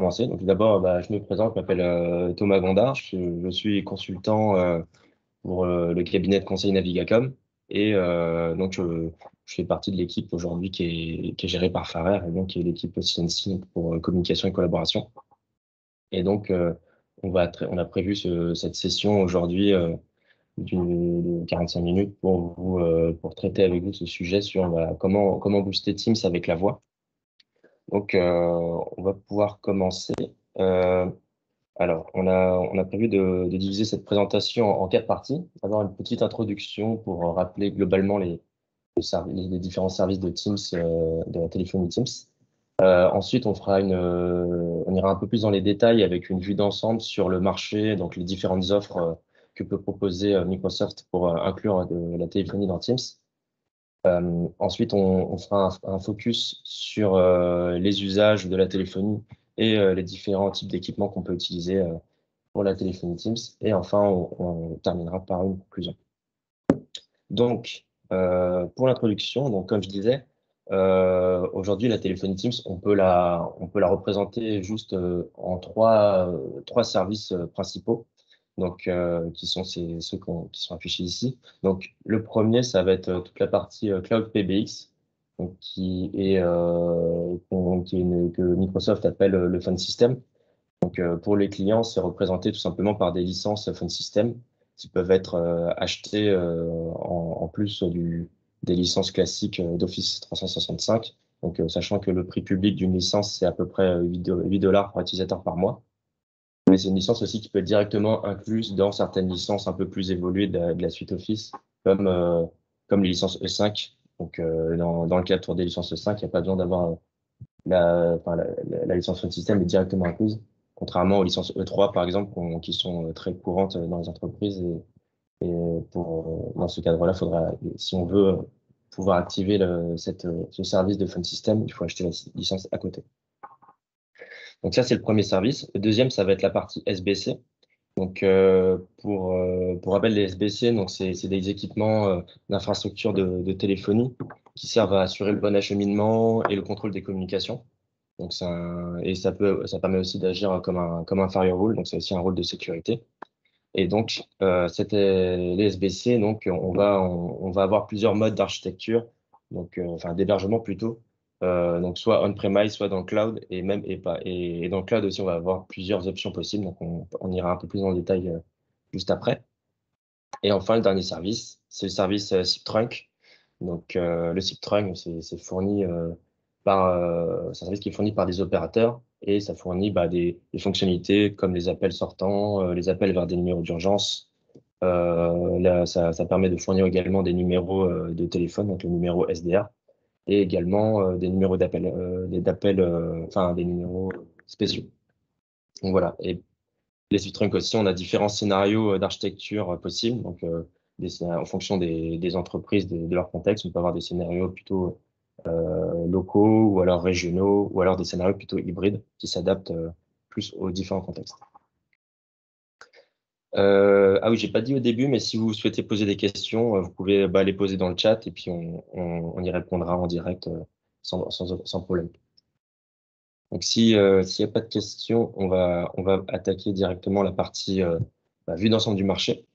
Donc, d'abord, bah, je me présente, je m'appelle Thomas Gondard, je, suis consultant pour le cabinet de conseil Navigacom. Et donc, je, fais partie de l'équipe aujourd'hui qui est, qui est, gérée par Farer, et donc qui est l'équipe CNC pour communication et collaboration. Et donc, on, va on a prévu cette session aujourd'hui de 45 minutes pour, vous, pour traiter avec vous ce sujet sur comment, comment booster Teams avec la voix. Donc, on va pouvoir commencer. alors, on a, prévu de, diviser cette présentation en, quatre parties. D'abord, une petite introduction pour rappeler globalement les, les, différents services de Teams, de la téléphonie Teams. Euh, ensuite, on fera une, euh, on ira un peu plus dans les détails avec une vue d'ensemble sur le marché, donc les différentes offres euh, que peut proposer Microsoft pour inclure la téléphonie dans Teams. Ensuite, on, fera un, focus sur les usages de la téléphonie et les différents types d'équipements qu'on peut utiliser pour la téléphonie Teams. Et enfin, on, terminera par une conclusion. Donc, pour l'introduction, comme je disais, euh, Aujourd'hui, la téléphonie Teams, on peut la, représenter juste euh, en trois, euh, services euh, principaux, donc qui sont ces, ceux qui sont affichés ici. Donc, le premier, ça va être toute la partie Cloud PBX, donc, qui est, qui est que Microsoft appelle le Phone System. Donc, pour les clients, c'est représenté tout simplement par des licences Phone System qui peuvent être achetées en, en plus du, des licences classiques euh, d'Office 365. Donc, euh, sachant que le prix public d'une licence, c'est à peu près 8 euh, dollars par utilisateur par mois. C'est une licence aussi qui peut être directement incluse dans certaines licences un peu plus évoluées de, la suite Office, comme, comme les licences E5. Donc, dans, dans, le cas des licences E5, il n'y a pas besoin d'avoir la, enfin, la, licence Phone System est directement incluse, contrairement aux licences E3, par exemple, qui sont très courantes dans les entreprises et, et pour, dans ce cadre-là, faudra, si on veut pouvoir activer ce service de Phone System, il faut acheter la licence à côté. Donc ça, c'est le premier service. Le deuxième, ça va être la partie SBC. Donc euh, pour, euh, pour rappel, les SBC, c'est des équipements euh, d'infrastructure de, de, téléphonie qui servent à assurer le bon acheminement et le contrôle des communications. Donc un, et ça peut, ça permet aussi d'agir comme un, comme un firewall. Donc c'est aussi un rôle de sécurité. Et donc, euh, c'était les SBC. Donc, on va, on, va avoir plusieurs modes d'architecture, donc, euh, enfin, d'hébergement plutôt. Euh, donc, soit on-premise, soit dans le cloud, et même et pas. Et, dans le cloud aussi, on va avoir plusieurs options possibles. Donc, on, ira un peu plus le détail juste après. Et enfin, le dernier service, c'est le service SIP-Trunk. Donc, le SIP-Trunk, c'est fourni par, c'est un service qui est fourni par des opérateurs et ça fournit bah, des, fonctionnalités comme les appels sortants, euh, les appels vers des numéros d'urgence. Euh, là, ça, ça, permet de fournir également des numéros euh, de téléphone, donc le numéro SDR, et également des numéros d'appel, d'appels, enfin des numéros spéciaux. Voilà. Et les Suitrunk aussi, on a différents scénarios d'architecture possibles. Donc, en fonction des, entreprises, de, leur contexte, on peut avoir des scénarios plutôt euh, locaux ou alors régionaux ou alors des scénarios plutôt hybrides qui s'adaptent euh, plus aux différents contextes. Euh, ah oui, j'ai pas dit au début, mais si vous souhaitez poser des questions, vous pouvez bah, les poser dans le chat et puis on, y répondra en direct sans, sans, problème. Donc si s'il n'y a pas de questions, on va attaquer directement la partie bah, vue d'ensemble du marché.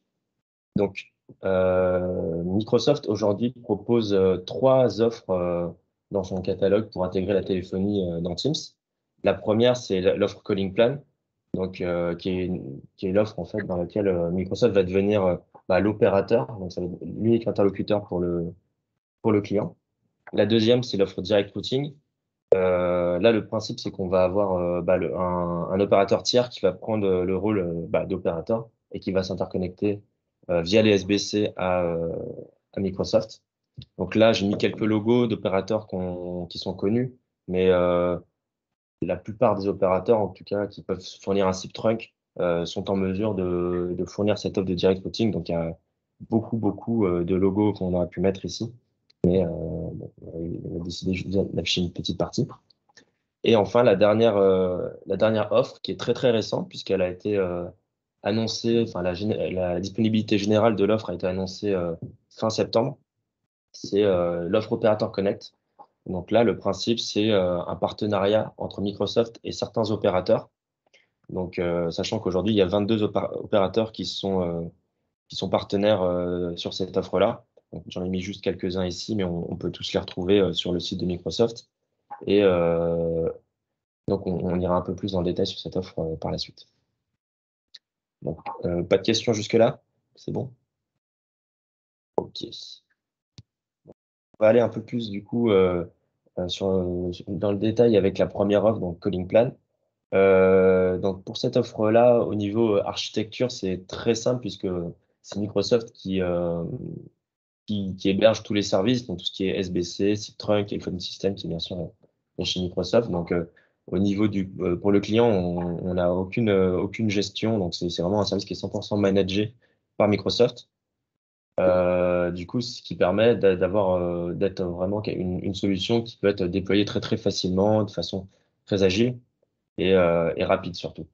Donc euh, Microsoft aujourd'hui propose euh, trois offres euh, dans son catalogue pour intégrer la téléphonie dans Teams. La première, c'est l'offre Calling Plan, donc qui est, qui est l'offre en fait dans laquelle Microsoft va devenir bah, l'opérateur, donc ça va être l'unique interlocuteur pour le pour le client. La deuxième, c'est l'offre Direct Routing. Euh, là, le principe, c'est qu'on va avoir bah, le, un, un, opérateur tiers qui va prendre le rôle bah, d'opérateur et qui va s'interconnecter euh, via les SBC à, euh, à, Microsoft. Donc là, j'ai mis quelques logos d'opérateurs qui sont connus, mais euh, la plupart des opérateurs, en tout cas, qui peuvent fournir un SIP trunk, sont en mesure de, fournir cette offre de direct routing. Donc, il y a beaucoup, beaucoup de logos qu'on aurait pu mettre ici. Mais euh, on a décidé d'afficher une petite partie. Et enfin, la dernière, euh, offre, qui est très, très récente, puisqu'elle a été euh, annoncé, enfin la, disponibilité générale de l'offre a été annoncée euh, fin septembre. C'est euh, l'offre Operator Connect. Donc là, le principe, c'est un partenariat entre Microsoft et certains opérateurs. Donc, sachant qu'aujourd'hui, il y a 22 opérateurs qui sont, sont partenaires sur cette offre-là. J'en ai mis juste quelques-uns ici, mais on, peut tous les retrouver sur le site de Microsoft. Et donc, on, ira un peu plus dans le détail sur cette offre par la suite. Donc, pas de questions jusque-là? C'est bon? Ok. On va aller un peu plus du coup euh, euh, sur, dans le détail avec la première offre, donc Calling Plan. Euh, donc pour cette offre-là, au niveau architecture, c'est très simple puisque c'est Microsoft qui, héberge tous les services, donc tout ce qui est SBC, SiteTrunk et Phone System qui est bien sûr chez Microsoft. Donc au niveau du, pour le client, on n'a aucune, aucune gestion, donc c'est vraiment un service qui est 100% managé par Microsoft. Euh, du coup, ce qui permet d'avoir euh, d'être vraiment une, solution qui peut être déployée très très facilement, de façon très agile et, euh, rapide surtout.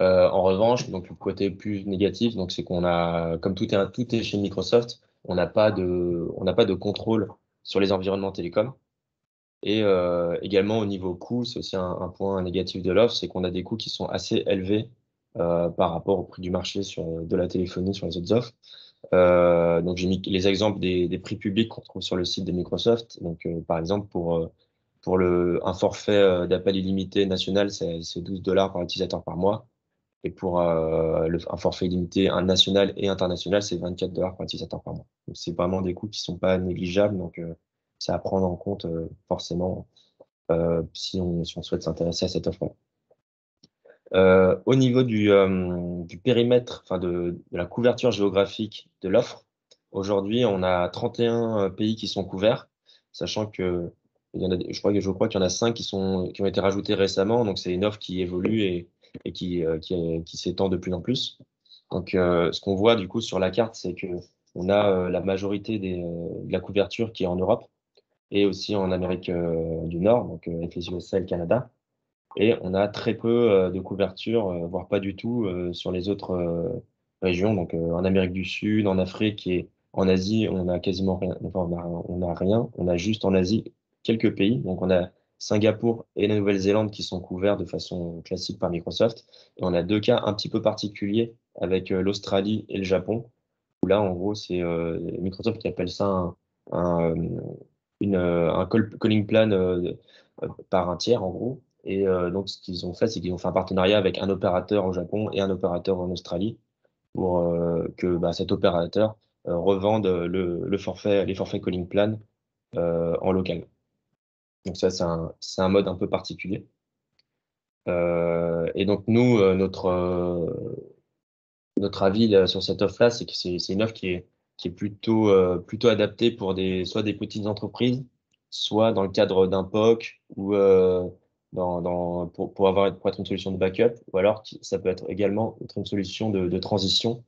en revanche, donc le côté plus négatif, donc c'est qu'on a, comme tout est tout est chez Microsoft, on n'a pas de on n'a pas de contrôle sur les environnements télécoms. Et également au niveau coût, c'est aussi un, point négatif de l'offre, c'est qu'on a des coûts qui sont assez élevés par rapport au prix du marché sur de la téléphonie sur les autres offres. Euh, donc j'ai mis les exemples des, prix publics qu'on trouve sur le site de Microsoft. Donc euh, par exemple pour euh, pour le un forfait d'appel illimité national, c'est 12 dollars par utilisateur par mois. Et pour un forfait illimité national et international, c'est 24 dollars par utilisateur par mois. Donc c'est vraiment des coûts qui sont pas négligeables. Donc c'est à prendre en compte forcément si on, si on souhaite s'intéresser à cette offre-là. Euh, au niveau du, euh, périmètre, enfin de, la couverture géographique de l'offre, aujourd'hui, on a 31 euh, pays qui sont couverts, sachant que je crois, qu'il y en a 5 qui, ont été rajoutés récemment, donc c'est une offre qui évolue et, qui, s'étend de plus en plus. Donc, ce qu'on voit du coup sur la carte, c'est que on a la majorité de la couverture qui est en Europe et aussi en Amérique du Nord, donc avec les USA et le Canada. Et on a très peu euh, de couverture, euh, voire pas du tout, euh, sur les autres régions. Donc en Amérique du Sud, en Afrique et en Asie, on a quasiment rien. Enfin, on a, rien. On a juste en Asie quelques pays. Donc on a Singapour et la Nouvelle-Zélande qui sont couverts de façon classique par Microsoft. Et on a deux cas un petit peu particuliers avec l'Australie et le Japon, où là, en gros, c'est Microsoft qui appelle ça un, une, un calling plan par un tiers, en gros. Et euh, donc, ce qu'ils ont fait, c'est qu'ils ont fait un partenariat avec un opérateur au Japon et un opérateur en Australie pour euh, que bah, cet opérateur euh, revende les forfaits calling plan en local. Donc ça, c'est un, mode un peu particulier. et donc, nous, notre, avis sur cette offre-là, c'est que c'est une offre qui est, plutôt, adaptée pour soit des petites entreprises, soit dans le cadre d'un POC ou pour, avoir, être une solution de backup, ou alors ça peut être également une solution de, transition.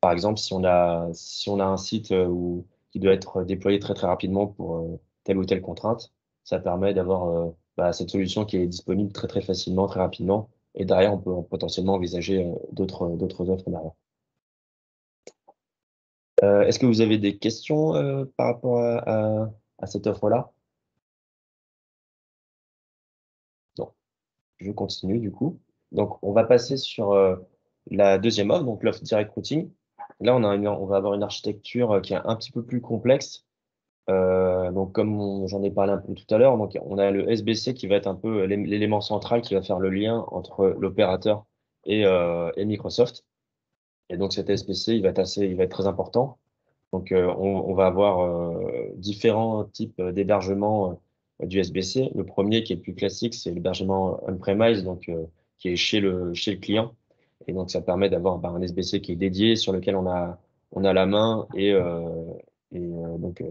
Par exemple, si on a, si on a un site euh, qui doit être déployé très très rapidement pour euh, telle ou telle contrainte, ça permet d'avoir euh, bah, cette solution qui est disponible très très facilement, très rapidement, et derrière on peut potentiellement envisager d'autres d'autres offres derrière. Est-ce que vous avez des questions par rapport à, à cette offre-là? Je continue du coup. Donc, on va passer sur euh, la deuxième offre, donc l'offre direct routing. Là, on, va avoir une architecture euh, qui est un petit peu plus complexe. Euh, donc, comme j'en ai parlé un peu tout à l'heure, donc on a le SBC qui va être un peu l'élément central qui va faire le lien entre l'opérateur et, Microsoft. Et donc, cet SBC, il va être assez, il va être très important. Donc, on, on, va avoir différents types d'hébergement du SBC. Le premier qui est le plus classique, c'est l'hébergement on-premise, donc euh, qui est chez le, chez le client. Et donc, ça permet d'avoir bah, un SBC qui est dédié, sur lequel on a, on a la main. Et, euh, euh, donc,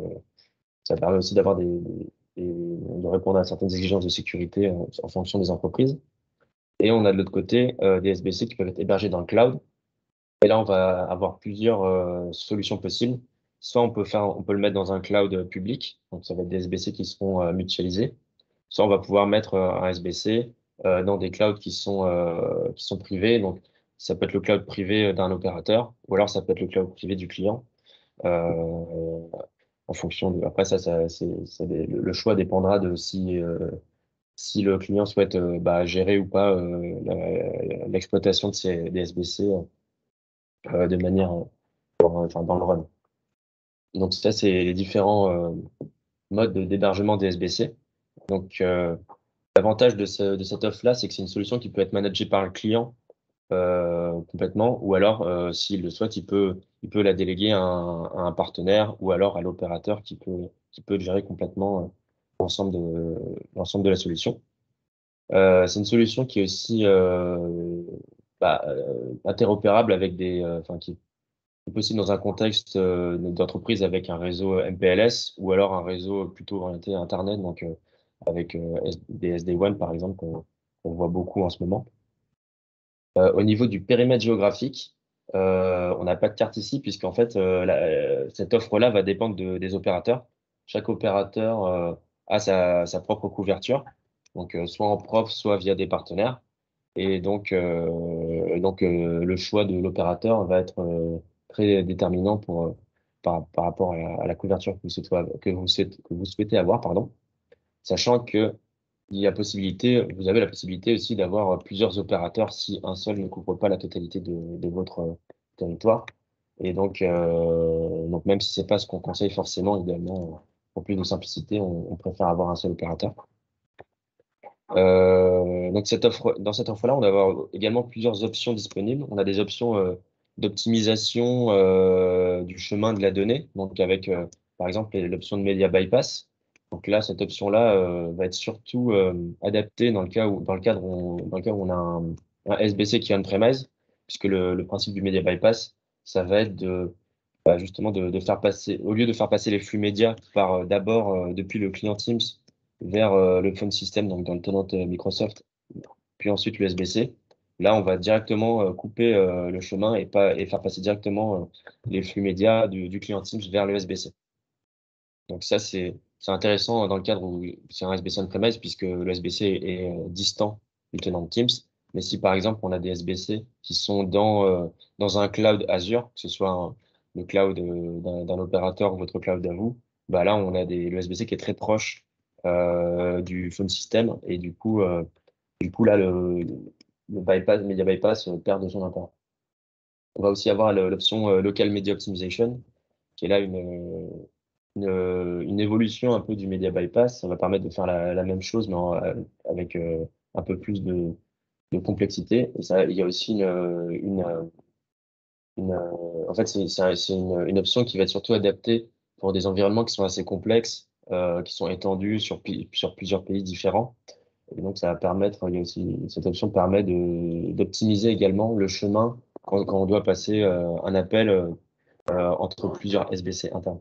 ça permet aussi d'avoir de répondre à certaines exigences de sécurité en, fonction des entreprises. Et on a de l'autre côté des SBC qui peuvent être hébergés dans le cloud. Et là, on va avoir plusieurs solutions possibles. Soit on peut, faire, on peut le mettre dans un cloud public, donc ça va être des SBC qui seront euh, mutualisés. Soit on va pouvoir mettre euh, un SBC euh, dans des clouds qui sont, qui sont privés. Donc ça peut être le cloud privé d'un opérateur, ou alors ça peut être le cloud privé du client. en en fonction de. Après, ça, ça le choix dépendra de si, si le client souhaite bah, gérer ou pas l'exploitation de ces, des SBC de manière enfin, dans le run. Donc, ça, c'est les différents modes d'hébergement des SBC. Donc, l'avantage de, de cette offre-là, c'est que c'est une solution qui peut être managée par le client euh, complètement, ou alors, euh, s'il le souhaite, il peut, la déléguer à un, partenaire ou alors à l'opérateur qui peut, gérer complètement euh, l'ensemble de, la solution. c'est une solution qui est aussi bah, interopérable avec des, possible dans un contexte d'entreprise avec un réseau MPLS ou alors un réseau plutôt orienté Internet, donc avec des SD1 par exemple, qu'on voit beaucoup en ce moment. Euh, au niveau du périmètre géographique, euh, on n'a pas de carte ici, puisqu'en fait, euh, cette offre-là va dépendre des opérateurs. Chaque opérateur a sa, propre couverture, donc soit en propre, soit via des partenaires. Et donc, donc le choix de l'opérateur va être très déterminant pour, par, rapport à, la couverture que vous, souhaitez, que vous, souhaitez avoir, pardon, sachant que y a possibilité, vous avez la possibilité aussi d'avoir plusieurs opérateurs si un seul ne couvre pas la totalité de, votre euh, territoire. Et donc, euh, donc même si c'est pas ce qu'on conseille forcément, également, pour plus de simplicité, on, préfère avoir un seul opérateur. Euh, donc cette offre, dans cette offre-là, on va avoir également plusieurs options disponibles. On a des options d'optimisation du chemin de la donnée, donc avec par exemple l'option de Media Bypass, donc là, cette option-là euh, va être surtout euh, adaptée dans le cas où, dans le cadre où, dans le cas où on a un, SBC qui est on-premise, puisque le, principe du media bypass, ça va être de bah, justement de, faire passer, au lieu de faire passer les flux médias par euh, d'abord depuis le client Teams vers le phone system, donc dans le tenant Microsoft, puis ensuite l'USB-C. Là, on va directement couper le chemin et, pas, faire passer directement les flux médias du, client Teams vers le USB-C. Donc ça, c'est intéressant dans le cadre où c'est un SBC on-premise puisque le SBC est euh, distant du tenant Teams. Mais si par exemple on a des SBC qui sont dans, euh, un cloud Azure, que ce soit le cloud euh, d'un opérateur ou votre cloud à vous, bah là on a des, le SBC qui est très proche du phone system et du coup, du coup là le, le bypass, media bypass perd de son intérêt. On va aussi avoir l'option local media optimization qui est là une, une, évolution un peu du media bypass. Ça va permettre de faire la, même chose, mais euh, avec euh, un peu plus de, complexité. Et ça, il y a aussi une, une, en fait, c'est une, option qui va être surtout adaptée pour des environnements qui sont assez complexes, euh, qui sont étendus sur, sur plusieurs pays différents. Et donc, ça va permettre, il y a aussi, cette option permet d'optimiser également le chemin quand, quand, on doit passer un appel entre plusieurs SBC internes.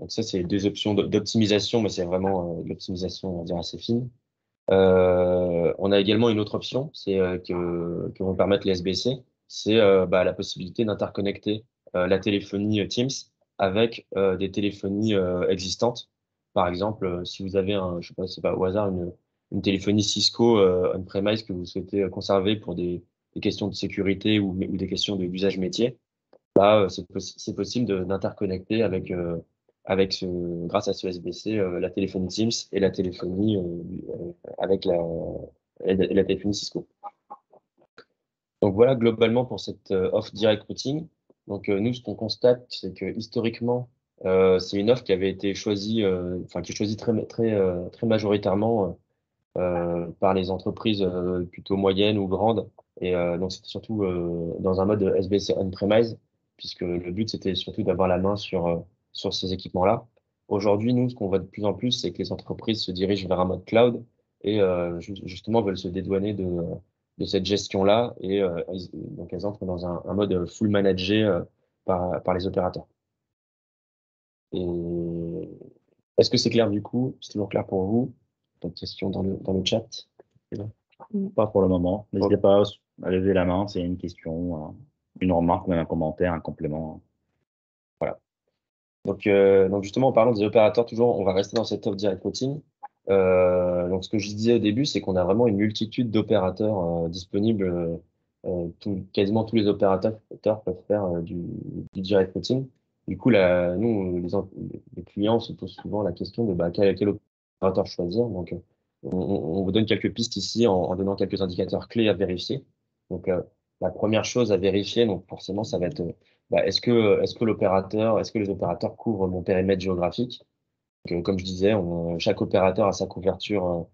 Donc ça, c'est deux options d'optimisation, mais c'est vraiment euh, l'optimisation, on va dire, assez fine. Euh, on a également une autre option, c'est euh, que, que vont permettre les SBC, c'est bah, la possibilité d'interconnecter la téléphonie Teams avec des téléphonies existantes. Par exemple, si vous avez un, je sais pas, c'est pas au hasard, une, une téléphonie Cisco on-premise que vous souhaitez conserver pour des, questions de sécurité ou, des questions d'usage métier, bah, c'est possible d'interconnecter avec avec ce, grâce à ce SBC, euh, la téléphonie Teams et la téléphonie euh, euh, avec la, la, téléphonie Cisco. Donc voilà globalement pour cette offre direct routing. Donc nous, ce qu'on constate, c'est que historiquement, c'est une offre qui avait été choisie, enfin qui est choisie très, très, très majoritairement par les entreprises plutôt moyennes ou grandes. Et donc c'était surtout dans un mode SBC on-premise, puisque le but c'était surtout d'avoir la main sur sur ces équipements-là. Aujourd'hui, nous, ce qu'on voit de plus en plus, c'est que les entreprises se dirigent vers un mode cloud et euh, justement veulent se dédouaner de, de cette gestion-là et euh, donc elles entrent dans un, mode full managé euh, par les opérateurs. Et est-ce que c'est clair du coup? C'est toujours clair pour vous? D'autres questions dans le, dans le chat Pas pour le moment. N'hésitez pas à lever la main s'il y a une question, une remarque, même un commentaire, un complément. Donc, euh, donc justement, en parlant des opérateurs, toujours, on va rester dans cette offre direct routing. Euh, donc, ce que je disais au début, c'est qu'on a vraiment une multitude d'opérateurs euh, disponibles. Euh, tout, quasiment tous les opérateurs peuvent faire du, du, direct routing. Du coup, là, nous, les, clients se posent souvent la question de bah, quel, quel opérateur choisir. Donc, on, vous donne quelques pistes ici en, donnant quelques indicateurs clés à vérifier. Donc, la première chose à vérifier, donc forcément, ça va être bah, est-ce que, est-ce que l'opérateur, est-ce que les opérateurs couvrent mon périmètre géographique? Comme je disais, chaque opérateur a sa couverture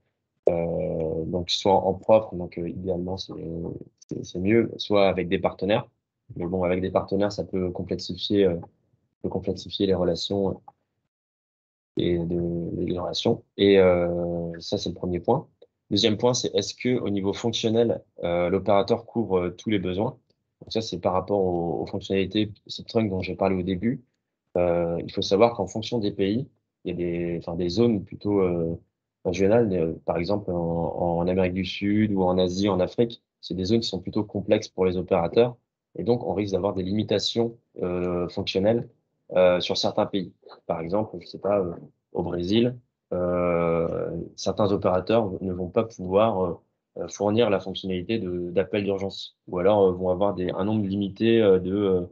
euh, donc soit en propre, donc euh, idéalement c'est mieux, soit avec des partenaires. Mais bon, avec des partenaires, ça peut complexifier, euh, peut complexifier les relations et de, les relations. Et ça, c'est le premier point. Deuxième point, c'est est-ce que au niveau fonctionnel, l'opérateur couvre tous les besoins? Donc ça, c'est par rapport aux, fonctionnalités trunk dont j'ai parlé au début. il faut savoir qu'en fonction des pays, il y a des, enfin, des zones plutôt régionales, euh, par exemple en, Amérique du Sud ou en Asie, en Afrique, c'est des zones qui sont plutôt complexes pour les opérateurs. Et donc, on risque d'avoir des limitations euh, fonctionnelles euh, sur certains pays. Par exemple, je sais pas, euh, au Brésil, euh, certains opérateurs ne vont pas pouvoir fournir la fonctionnalité d'appel d'urgence, ou alors vont avoir des, un nombre limité de,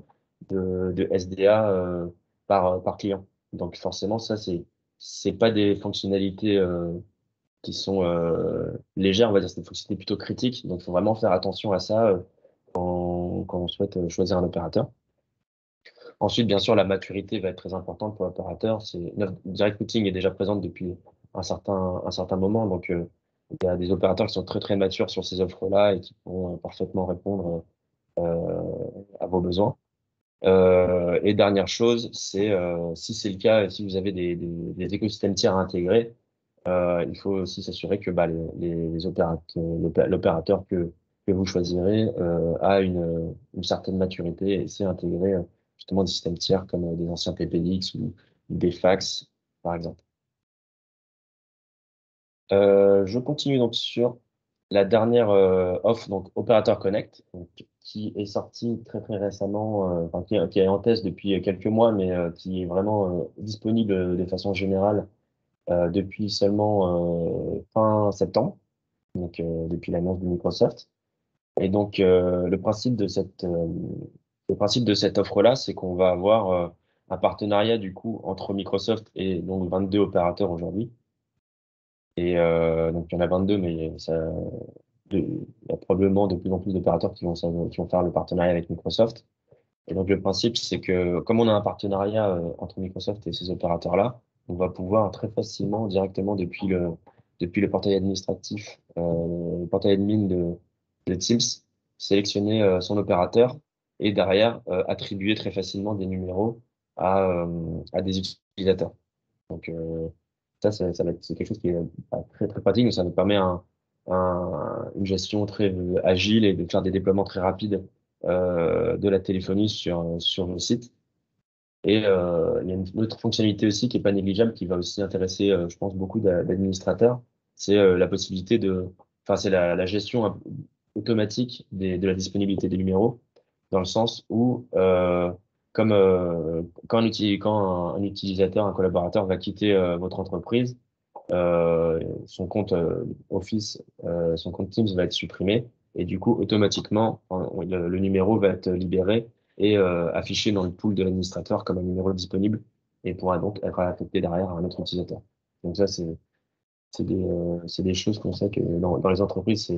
de, de SDA par, par client. Donc forcément, ça c'est c'est pas des fonctionnalités euh, qui sont euh, légères, on va dire, c'est des fonctionnalités plutôt critiques. Donc, il faut vraiment faire attention à ça euh, quand, quand, on souhaite euh, choisir un opérateur. Ensuite, bien sûr, la maturité va être très importante pour l'opérateur. C'est Direct Routing est déjà présente depuis un certain, un certain moment, donc euh, il y a des opérateurs qui sont très très matures sur ces offres-là et qui pourront parfaitement répondre à vos besoins. Euh, et dernière chose, c'est euh, si c'est le cas, si vous avez des, des, des écosystèmes tiers intégrés, euh, il faut aussi s'assurer que bah, les, les l'opérateur que, que vous choisirez euh, a une, une certaine maturité et sait intégrer euh, justement des systèmes tiers comme euh, des anciens PPX ou des fax, par exemple. je continue donc sur la dernière offre, donc Operator Connect. Qui est sorti très très récemment, euh, enfin, qui, qui, est en test depuis quelques mois, mais euh, qui est vraiment euh, disponible de façon générale depuis seulement fin septembre, donc depuis l'annonce de Microsoft. Et donc le principe de cette le principe de cette offre-là, c'est qu'on va avoir un partenariat du coup entre Microsoft et donc 22 opérateurs aujourd'hui. Et donc il y en a 22, mais ça, il y a probablement de plus en plus d'opérateurs qui vont, qui vont faire le partenariat avec Microsoft. Et donc, le principe, c'est que comme on a un partenariat euh, entre Microsoft et ces opérateurs-là, on va pouvoir très facilement, directement depuis le, depuis le portail administratif, euh, le portail admin de, de Teams, sélectionner euh, son opérateur et derrière euh, attribuer très facilement des numéros à, euh, à des utilisateurs. Donc, ça, ça, ça va être quelque chose qui est très, très pratique. Ça nous permet un, un, une gestion très euh, agile et de faire des déploiements très rapides euh, de la téléphonie sur, sur le site. Et euh, il y a une autre fonctionnalité aussi qui est pas négligeable, qui va aussi intéresser, euh, je pense, beaucoup d'administrateurs, c'est euh, la possibilité de, enfin, c'est la, la, gestion automatique des, de la disponibilité des numéros, dans le sens où, euh, comme quand, un, quand un, utilisateur, un collaborateur va quitter votre entreprise, euh, son compte euh, Office, euh, son compte Teams va être supprimé et du coup automatiquement le, numéro va être libéré et affiché dans le pool de l'administrateur comme un numéro disponible et pourra donc être affecté derrière à un autre utilisateur. Donc ça c'est c'est des, c'est des choses qu'on sait que dans, les entreprises,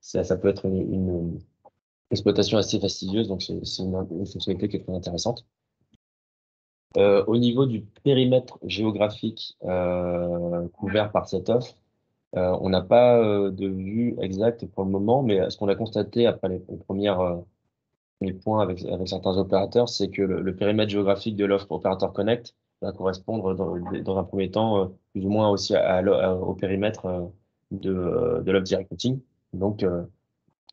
ça, ça peut être une, une, exploitation assez fastidieuse, donc c'est, une, fonctionnalité qui est très intéressante. Euh, au niveau du périmètre géographique euh, couvert par cette offre, euh, on n'a pas de vue exacte pour le moment, mais ce qu'on a constaté après les, les premières points avec, certains opérateurs, c'est que le, périmètre géographique de l'offre Operator Connect va correspondre dans, un premier temps plus ou moins aussi au périmètre de, de l'offre Direct Routing. Donc,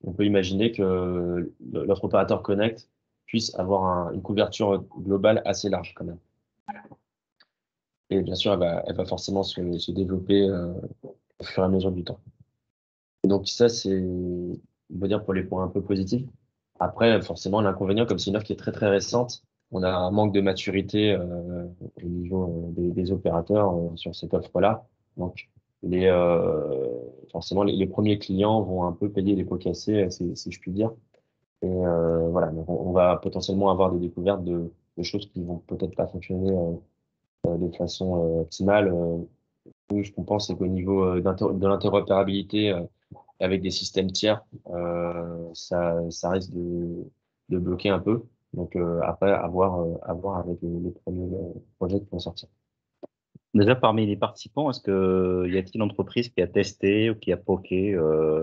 on peut imaginer que l'offre Operator Connect puisse avoir un, une couverture globale assez large quand même. Et bien sûr, elle va, forcément se, développer euh, au fur et à mesure du temps. Donc ça, c'est, on dire, pour les points un peu positifs. Après, forcément, l'inconvénient, comme c'est une offre qui est très très récente, on a un manque de maturité euh, au niveau euh, des, opérateurs sur cette offre-là. Donc, les, forcément, les, les, premiers clients vont un peu payer les pots cassés, si, si je puis dire. Et euh, voilà, on, va potentiellement avoir des découvertes de, de choses qui vont peut-être pas fonctionner de façon optimale. nous, ce qu'on pense, c'est qu'au niveau de l'interopérabilité avec des systèmes tiers, ça, ça risque de, de bloquer un peu. Donc après, à voir, à voir avec les, premiers projets qui vont sortir. Déjà, parmi les participants, est-ce que y a-t-il une entreprise qui a testé ou qui a poké euh,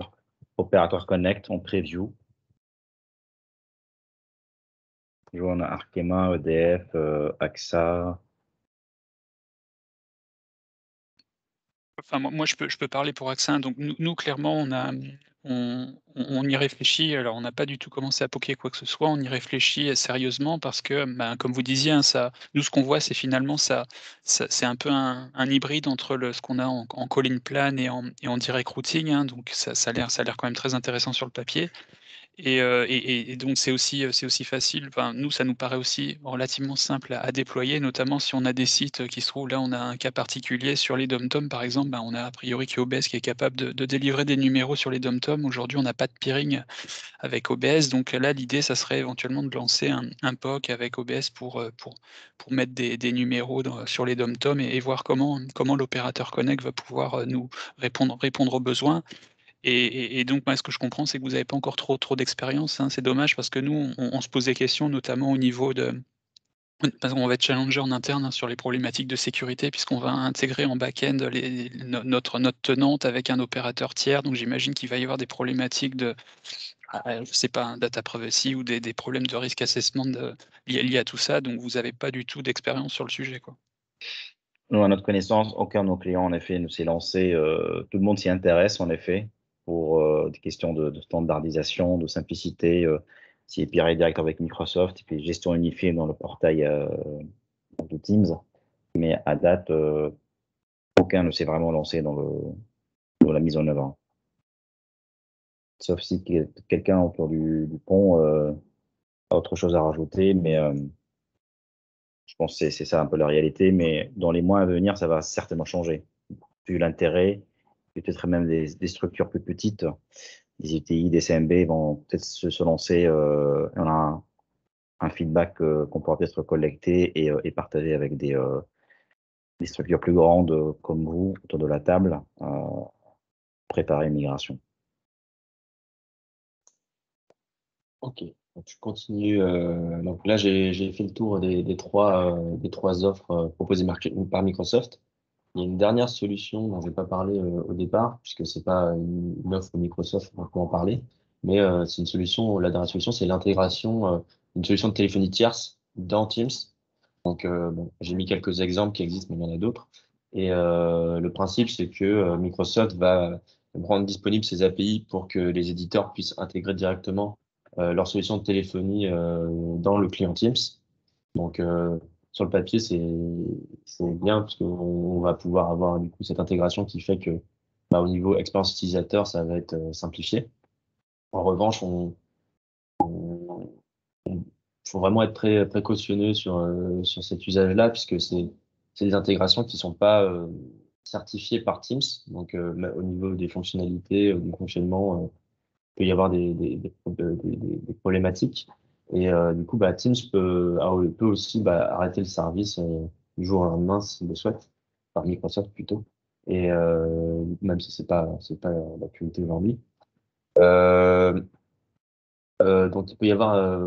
Operator Connect en preview? On a Arkema, EDF, euh, AXA. Enfin, moi, je peux, je peux parler pour AXA. Donc, nous, nous clairement, on a, on, y réfléchit. Alors, on n'a pas du tout commencé à poker quoi que ce soit. On y réfléchit sérieusement parce que, ben, comme vous disiez, hein, ça, nous, ce qu'on voit, c'est finalement ça, c'est un peu un, hybride entre ce qu'on a en, en call-in plan et en, et en direct routing. Hein. donc, ça, ça a l'air quand même très intéressant sur le papier. Euh, et, et, donc c'est aussi, c'est aussi facile, nous ça nous paraît aussi relativement simple à, déployer, notamment si on a des sites qui se trouvent, là on a un cas particulier sur les DOM-TOM par exemple, ben, on a a priori OBS qui est capable de, délivrer des numéros sur les DOM-TOM. Aujourd'hui on n'a pas de peering avec OBS, donc là l'idée ça serait éventuellement de lancer un, POC avec OBS pour, euh, pour, pour mettre des, numéros sur les DOM-TOM et, voir comment, comment l'opérateur Connect va pouvoir euh, nous répondre, répondre aux besoins. Et, donc, moi, ce que je comprends, c'est que vous n'avez pas encore trop, trop d'expérience. Hein. C'est dommage parce que nous, on, se pose des questions, notamment au niveau de. Parce qu'on va être challenger en interne hein, sur les problématiques de sécurité, puisqu'on va intégrer en back-end notre, notre tenante avec un opérateur tiers. Donc, j'imagine qu'il va y avoir des problématiques de, ah, je ne sais pas, un data privacy ou des, problèmes de risk assessment liés, à tout ça. Donc, vous n'avez pas du tout d'expérience sur le sujet. Quoi. Nous, à notre connaissance, aucun de nos clients, en effet, ne s'est lancé. Euh, tout le monde s'y intéresse, en effet pour euh, des questions de, standardisation, de simplicité, euh, si API direct avec Microsoft, et puis gestion unifiée dans le portail euh, de Teams. Mais à date, aucun ne s'est vraiment lancé dans, la mise en œuvre. Sauf si quelqu'un autour du, pont a autre chose à rajouter, mais je pense que c'est ça un peu la réalité. Mais dans les mois à venir, ça va certainement changer. Vu l'intérêt, peut-être même des, structures plus petites, des UTI, des CMB vont peut-être se, lancer. Euh, on a un, feedback euh, qu'on pourra peut-être collecter et, euh, partager avec des, structures plus grandes comme vous autour de la table, préparer une migration. Ok, je continue. donc là, j'ai fait le tour des trois, des trois offres proposées par Microsoft. Il y a une dernière solution dont je n'ai pas parlé euh, au départ, puisque c'est pas une, offre Microsoft, on peut en parler, mais euh, c'est une solution, la dernière solution, c'est l'intégration euh, d'une solution de téléphonie tierce dans Teams. Donc, j'ai mis quelques exemples qui existent, mais il y en a d'autres. Et le principe, c'est que Microsoft va rendre disponible ses API pour que les éditeurs puissent intégrer directement leur solution de téléphonie dans le client Teams. Donc, sur le papier, c'est bien parce qu'on va pouvoir avoir cette intégration qui fait que bah, au niveau expérience utilisateur, ça va être euh, simplifié. En revanche, on, faut vraiment être très précautionneux sur, euh, cet usage-là puisque c'est des intégrations qui ne sont pas euh, certifiées par Teams. Donc, au niveau des fonctionnalités, du fonctionnement, il peut y avoir des problématiques. Et euh, du coup, bah, Teams peut, ah aussi bah, arrêter le service euh, du jour au lendemain s'il le souhaite, par Microsoft plutôt. Et euh, même si c'est pas c'est pas l'actualité aujourd'hui. Donc il peut y avoir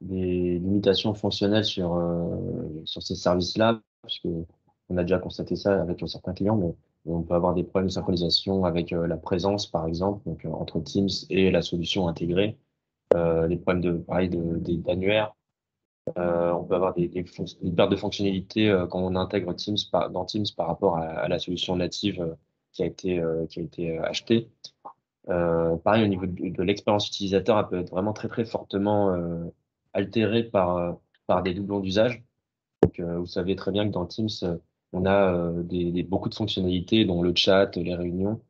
des limitations fonctionnelles sur sur ces services-là, puisque on a déjà constaté ça avec certains clients, mais on peut avoir des problèmes de synchronisation avec la présence, par exemple, donc entre Teams et la solution intégrée. Euh, les problèmes de pareil d'annuaire. Euh, on peut avoir des, des, pertes de fonctionnalité euh, quand on intègre Teams dans Teams par rapport à, la solution native qui a été, qui a été achetée. pareil, au niveau de, l'expérience utilisateur, elle peut être vraiment très très fortement altérée par, par des doublons d'usage. Vous savez très bien que dans Teams, on a beaucoup de fonctionnalités, dont le chat, les réunions,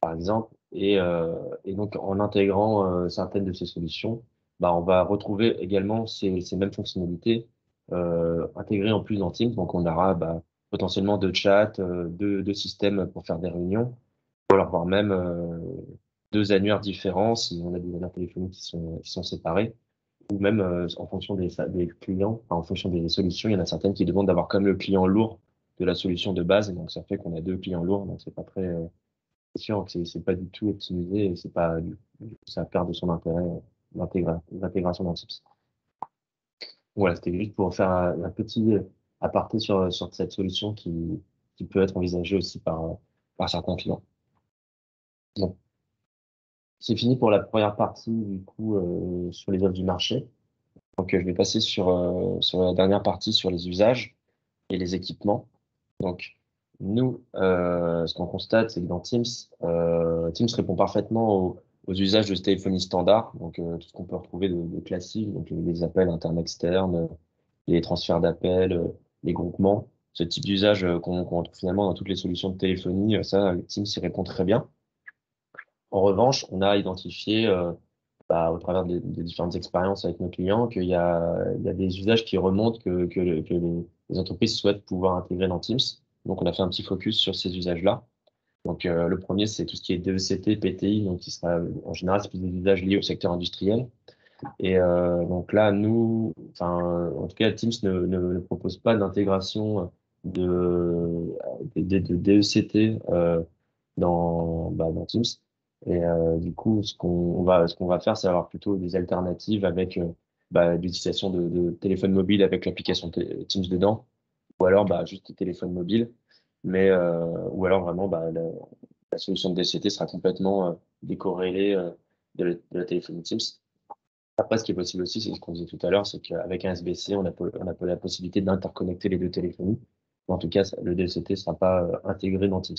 par exemple. Et, euh, et donc, en intégrant euh, certaines de ces solutions, bah, on va retrouver également ces, ces mêmes fonctionnalités euh, intégrées en plus dans Teams. Donc, on aura bah, potentiellement deux chats, euh, deux, deux, systèmes pour faire des réunions, ou alors voire même deux annuaires différents si on a des annuaires téléphoniques qui sont, qui sont séparés. ou même en fonction des, des clients, en fonction des solutions, il y en a certaines qui demandent d'avoir comme le client lourd de la solution de base, et donc ça fait qu'on a deux clients lourds, donc c'est pas très c'est sûr que c'est pas du tout optimisé et c'est pas ça perd de son intérêt l'intégration dans Tips. Voilà, c'était juste pour faire un, petit aparté sur, sur cette solution qui, qui peut être envisagée aussi par, par certains clients. Bon. C'est fini pour la première partie du coup euh, sur les offres du marché. Donc je vais passer sur, euh, sur la dernière partie sur les usages et les équipements. Donc nous, euh, ce qu'on constate, c'est que dans Teams, Teams répond parfaitement aux, usages de téléphonie standard, donc euh, tout ce qu'on peut retrouver de, de, classique, donc les appels internes externes, les transferts d'appels, euh, les groupements, ce type d'usage euh, qu'on retrouve finalement dans toutes les solutions de téléphonie, ça, Teams y répond très bien. En revanche, on a identifié bah, au travers des, différentes expériences avec nos clients qu'il y, y a des usages qui remontent que, que, que les entreprises souhaitent pouvoir intégrer dans Teams. Donc, on a fait un petit focus sur ces usages-là. Donc, euh, le premier, c'est tout ce qui est DECT, PTI, donc qui sera en général, plus des usages liés au secteur industriel. Et euh, donc là, nous, enfin, en tout cas, Teams ne, propose pas d'intégration de, de, de, DECT euh, dans, bah, dans Teams. Et euh, du coup, ce qu'on va, va faire, c'est avoir plutôt des alternatives avec euh, bah, l'utilisation de, de téléphone mobile avec l'application Teams dedans, ou alors bah, juste téléphone mobile mais euh, ou alors vraiment bah, la, solution de DCT sera complètement euh, décorrélée euh, de, la, la téléphonie Teams. Après, ce qui est possible aussi, c'est ce qu'on disait tout à l'heure, c'est qu'avec un SBC, on a, on a la possibilité d'interconnecter les deux téléphonies. En tout cas, le DCT ne sera pas intégré dans Teams.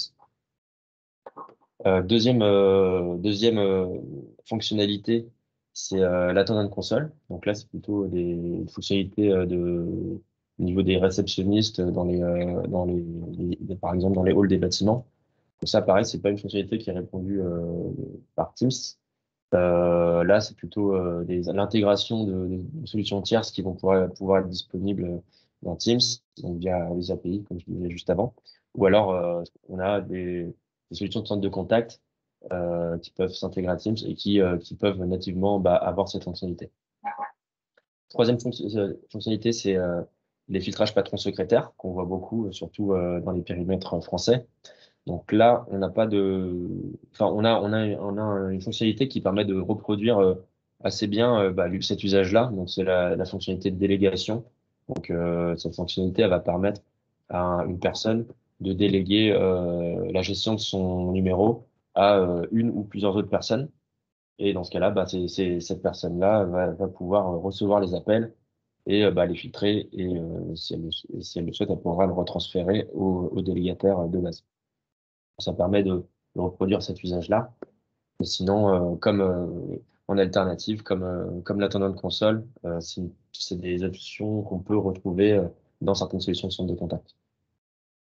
Deuxième deuxième fonctionnalité, c'est l'attendant de console. Donc là, c'est plutôt des fonctionnalités de au niveau des réceptionnistes dans les, euh, dans les, par exemple dans les halls des bâtiments. Donc ça, pareil, c'est pas une fonctionnalité qui est répondue euh, par Teams. Euh, là, c'est plutôt l'intégration de, solutions tierces qui vont pouvoir, pouvoir être disponibles dans Teams, donc via les API, comme je disais juste avant. Ou alors, on a des, solutions de centre de contact qui peuvent s'intégrer à Teams et qui, qui peuvent nativement bah, avoir cette fonctionnalité. Troisième fonctionnalité, c'est les filtrages patrons secrétaires qu'on voit beaucoup, euh, surtout euh, dans les périmètres français. Donc là, on n'a pas de, enfin, on a, on a, on a une fonctionnalité qui permet de reproduire euh, assez bien bah, cet usage-là. Donc c'est la, fonctionnalité de délégation. Donc euh, cette fonctionnalité, elle va permettre à une personne de déléguer euh, la gestion de son numéro à euh, une ou plusieurs autres personnes. Et dans ce cas-là, bah, cette personne-là va, pouvoir recevoir les appels et euh, bah, les filtrer et euh, si, elle, si, elle, le souhaite, elle pourra le retransférer au, au délégataire de base. Ça permet de, de reproduire cet usage-là. Sinon, euh, comme en alternative, comme, comme l'attendant de console, c'est des options qu'on peut retrouver dans certaines solutions de centre de contact.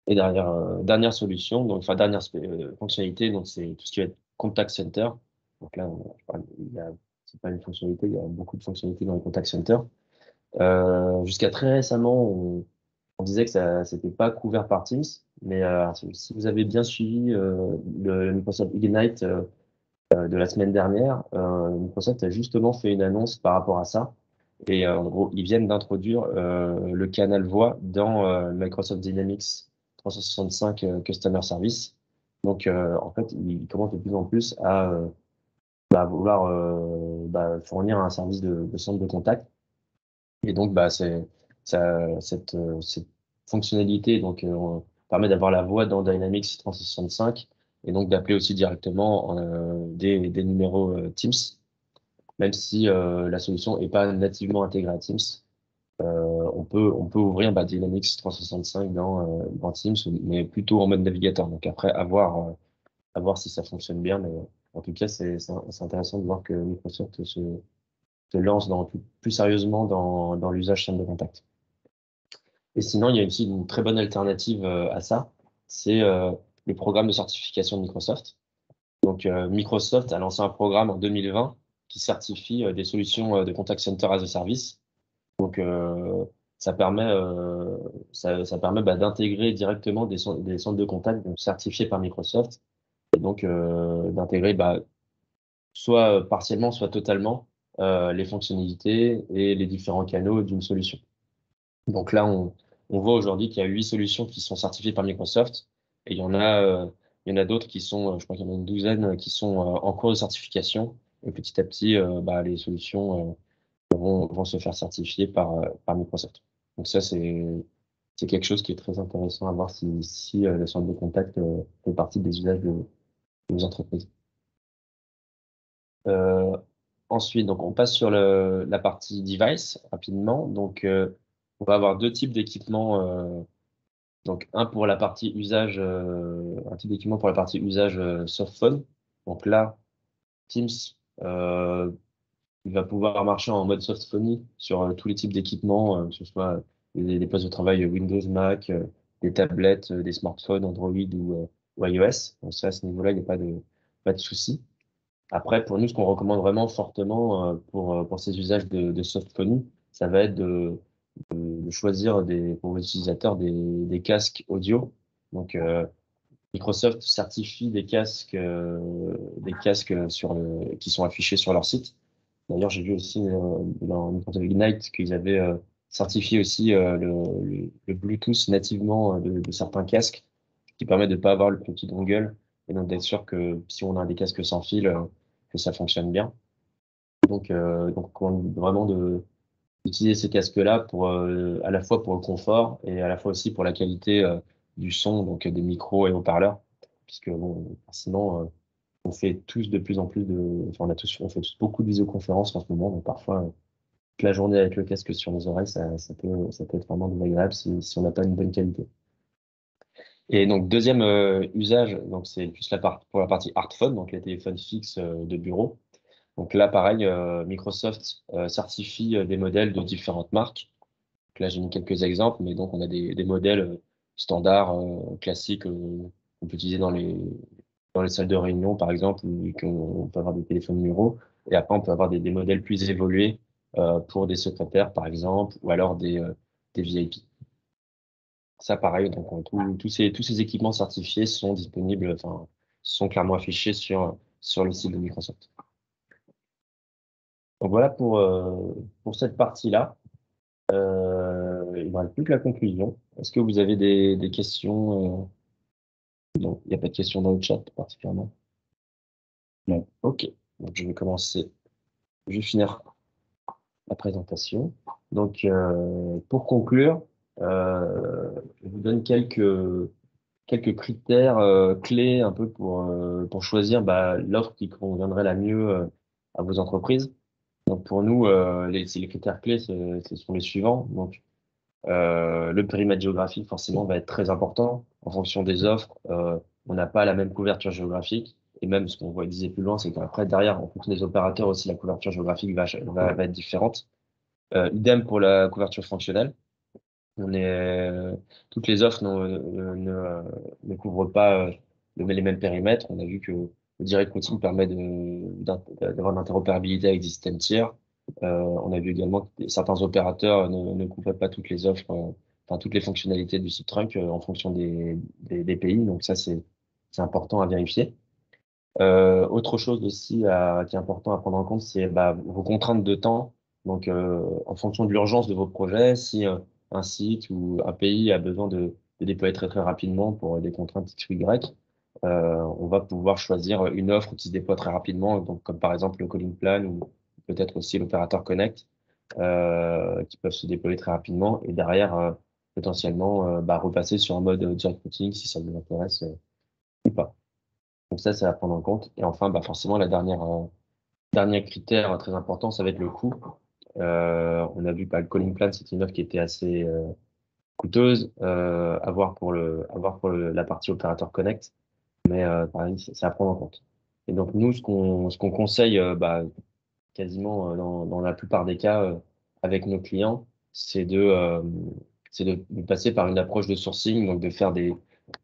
Et derrière, dernière solution, donc enfin dernière fonctionnalité, donc c'est tout ce qui va être contact center. Donc là, c'est pas une fonctionnalité, il y a beaucoup de fonctionnalités dans le contact center. Euh, Jusqu'à très récemment, on, on disait que ça c'était pas couvert par Teams, mais euh, si vous avez bien suivi euh, le Microsoft Ignite euh, euh, de la semaine dernière, Microsoft a justement fait une annonce par rapport à ça. Et en gros, ils viennent d'introduire le canal voix dans Microsoft Dynamics 365 Customer Service. Donc, en fait, ils commencent de plus en plus à bah, vouloir bah, fournir un service de, de centre de contact et donc, bah, c'est, ça, cette, euh, cette fonctionnalité donc, euh, permet d'avoir la voix dans Dynamics 365 et donc d'appeler aussi directement euh, des, des, numéros euh, Teams, même si euh, la solution n'est pas nativement intégrée à Teams. on, peut, on peut ouvrir bah, Dynamics 365 dans, dans Teams, mais plutôt en mode navigateur. Donc après, à voir, à voir si ça fonctionne bien. Mais en tout cas, c'est intéressant de voir que Microsoft se, se lance dans, plus sérieusement dans, dans l'usage simple de contact. Et sinon, il y a aussi une très bonne alternative euh, à ça, c'est euh, le programme de certification de Microsoft. Donc, euh, Microsoft a lancé un programme en 2020 qui certifie des solutions de contact center as a service. Donc, ça permet, ça, permet bah, d'intégrer directement des, centres de contact certifiés par Microsoft et donc d'intégrer bah, soit partiellement, soit totalement les fonctionnalités et les différents canaux d'une solution. Donc là, on, on voit aujourd'hui qu'il y a huit solutions qui sont certifiées par Microsoft et il y en a, il y en a d'autres qui sont, je crois qu'il y en a une douzaine qui sont en cours de certification. Et petit à petit, bah, les solutions vont, vont, se faire certifier par, par Microsoft. Donc ça, c'est c'est quelque chose qui est très intéressant à voir si, si euh, le centre de contact euh, fait partie des usages de, nos entreprises. Euh, ensuite, donc on passe sur la partie device rapidement. Donc, on va avoir deux types d'équipements. donc, un pour la partie usage, un type d'équipement pour la partie usage softphone. Donc là, Teams il va pouvoir marcher en mode softphony sur tous les types d'équipements, que ce soit des, postes de travail Windows, Mac, euh, des tablettes, euh, des smartphones, Android ou, euh, ou iOS. Donc ça, à ce niveau-là, il n'y a pas de, pas de souci. Après, pour nous, ce qu'on recommande vraiment fortement pour, pour ces usages de, de ça va être de, choisir pour les utilisateurs des, casques audio. Donc, Microsoft certifie des casques, des casques sur qui sont affichés sur leur site. D'ailleurs, j'ai vu aussi dans Ignite qu'ils avaient certifier aussi euh, le, Bluetooth nativement euh, de, de, certains casques qui permet de ne pas avoir le petit dongle et donc d'être sûr que si on a des casques sans fil, euh, que ça fonctionne bien. Donc, donc vraiment de d'utiliser ces casques-là pour à la fois pour le confort et à la fois aussi pour la qualité du son, donc des micros et haut-parleurs, puisque bon, sinon on fait tous de plus en plus de, enfin on a tous, on fait tous beaucoup de visioconférences en ce moment, donc parfois la journée avec le casque sur les oreilles, ça, ça, peut, ça peut être vraiment désagréable si on n'a pas une bonne qualité. Et donc, deuxième euh, usage, donc c'est plus la part, pour la partie smartphone, donc les téléphones fixes euh, de bureau. Donc là, pareil, euh, Microsoft certifie des modèles de différentes marques. Donc là, j'ai mis quelques exemples, mais donc on a des, des modèles standards, classiques, qu'on peut utiliser dans les, dans les salles de réunion, par exemple, où on peut avoir des téléphones numéros. Et après, on peut avoir des, des modèles plus évolués euh, pour des secrétaires, par exemple, ou alors des, euh, des VIP. Ça, pareil, donc tous ces, tous ces équipements certifiés sont disponibles, enfin, sont clairement affichés sur, sur le site de Microsoft. Donc voilà pour, euh, pour cette partie-là. Euh, il ne reste plus que la conclusion. Est-ce que vous avez des, des questions Non, il n'y a pas de questions dans le chat particulièrement. Non, ok. Donc je vais commencer. Je vais finir la présentation. Donc, euh, pour conclure, euh, je vous donne quelques, quelques critères euh, clés un peu pour, pour choisir bah, l'offre qui conviendrait la mieux à vos entreprises. Donc, pour nous, les, critères clés, sont les suivants. Donc, le périmètre géographique, forcément, va être très important. En fonction des offres, on n'a pas la même couverture géographique. Et même ce qu'on voit disait plus loin, c'est qu'après, derrière, en fonction des opérateurs aussi, la couverture géographique va, va, être différente. Euh, idem pour la couverture fonctionnelle. On est, euh, toutes les offres ne, ne, ne couvrent pas euh, les mêmes périmètres. On a vu que le direct routing permet d'avoir une interopérabilité avec des systèmes tiers. Euh, on a vu également que certains opérateurs ne, couvraient pas toutes les offres, enfin toutes les fonctionnalités du site trunk en fonction des, des, pays. Donc ça, c'est important à vérifier. Euh, autre chose aussi à, qui est important à prendre en compte, c'est bah, vos contraintes de temps. Donc, euh, en fonction de l'urgence de vos projets, si euh, un site ou un pays a besoin de, de, déployer très très rapidement pour des contraintes X ou Y, euh, on va pouvoir choisir une offre qui se déploie très rapidement, donc comme par exemple le calling plan ou peut-être aussi l'opérateur connect, euh, qui peuvent se déployer très rapidement et derrière potentiellement bah, repasser sur un mode direct routing si ça vous intéresse ou pas. Donc ça, c'est à prendre en compte. Et enfin, bah forcément, la dernière, euh, dernier critère très important, ça va être le coût. Euh, on a vu que bah, le calling plan, c'est une offre qui était assez euh, coûteuse euh, à voir pour, le, à voir pour la partie opérateur connect. Mais c'est à prendre en compte. Et donc, nous, ce qu'on qu'on conseille bah, quasiment dans, dans la plupart des cas avec nos clients, c'est de, de, de passer par une approche de sourcing, donc de faire des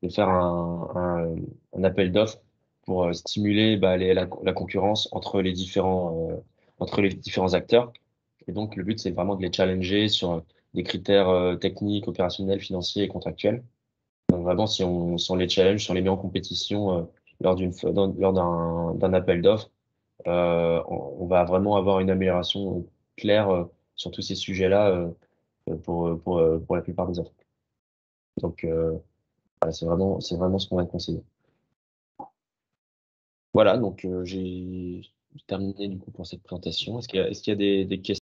de faire un, un, appel d'offres pour stimuler bah, la, la, concurrence entre les différents entre les différents acteurs. Et donc le but c'est vraiment de les challenger sur des critères euh, techniques, opérationnels, financiers et contractuels. Donc vraiment si on, les challenge, si on les met en compétition lors d'une lors d'un appel d'offres, on, va vraiment avoir une amélioration claire sur tous ces sujets-là pour, la plupart des offres. Donc, voilà, c'est vraiment, vraiment ce qu'on va conseiller. Voilà, donc j'ai terminé du coup pour cette présentation. Est-ce qu'il y a, des questions?